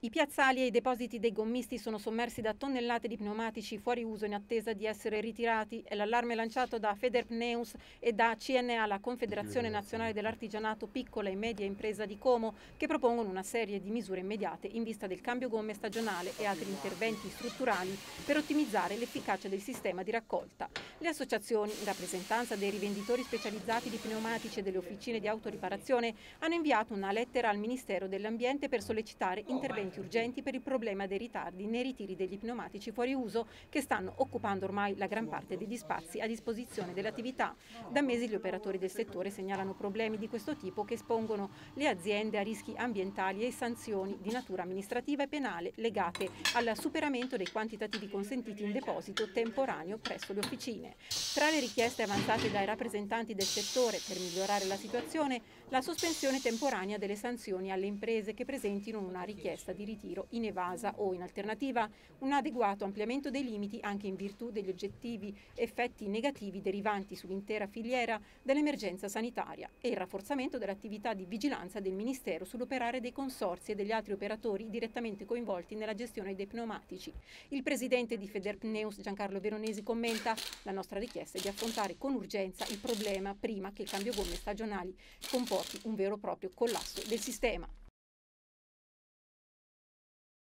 I piazzali e i depositi dei gommisti sono sommersi da tonnellate di pneumatici fuori uso in attesa di essere ritirati. È l'allarme lanciato da Federpneus e da CNA, la Confederazione Nazionale dell'Artigianato Piccola e Media Impresa di Como, che propongono una serie di misure immediate in vista del cambio gomme stagionale e altri interventi strutturali per ottimizzare l'efficacia del sistema di raccolta. Le associazioni, in rappresentanza dei rivenditori specializzati di pneumatici e delle officine di autoriparazione, hanno inviato una lettera al Ministero dell'Ambiente per sollecitare interventi interventi urgenti per il problema dei ritardi nei ritiri degli pneumatici fuori uso che stanno occupando ormai la gran parte degli spazi a disposizione delle attività. Da mesi gli operatori del settore segnalano problemi di questo tipo che espongono le aziende a rischi ambientali e sanzioni di natura amministrativa e penale legate al superamento dei quantitativi consentiti in deposito temporaneo presso le officine. Tra le richieste avanzate dai rappresentanti del settore per migliorare la situazione, la sospensione temporanea delle sanzioni alle imprese che presentino una richiesta di ritiro in evasa o in alternativa un adeguato ampliamento dei limiti anche in virtù degli oggettivi effetti negativi derivanti sull'intera filiera dell'emergenza sanitaria e il rafforzamento dell'attività di vigilanza del Ministero sull'operare dei consorzi e degli altri operatori direttamente coinvolti nella gestione dei pneumatici. Il presidente di Federpneus Giancarlo Veronesi commenta la nostra richiesta di affrontare con urgenza il problema prima che il cambio gomme stagionali comporti un vero e proprio collasso del sistema.